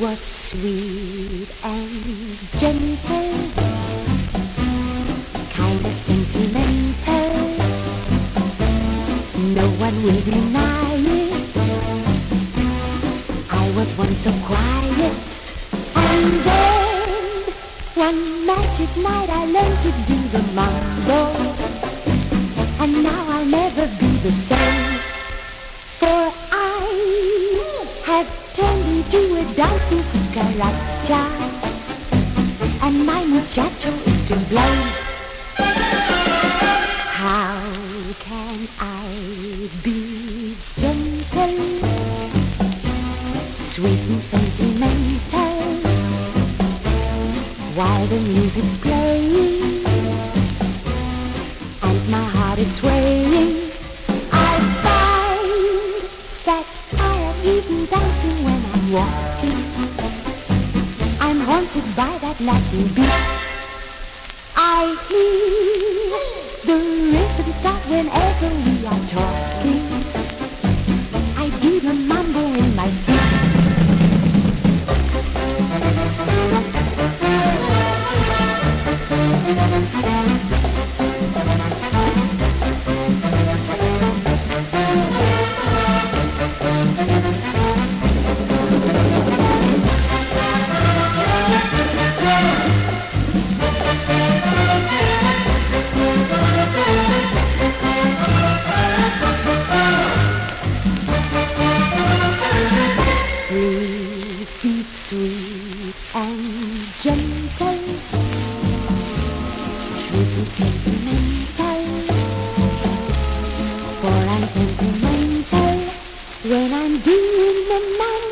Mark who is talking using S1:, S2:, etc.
S1: You're sweet and gentle, kind of sentimental. No one will deny it. I was once so quiet, and then one magic night I learned to do the mambo, and now I'll never be the same. Cucaracha, and my muchacho is to blame. How can I be gentle, sweet and sentimental, while the music's playing and my heart is swaying? I find that I am even dancing when I'm walking. Haunted by that Latin beat. I hear the rhythm start whenever we are talking. When I'm doing the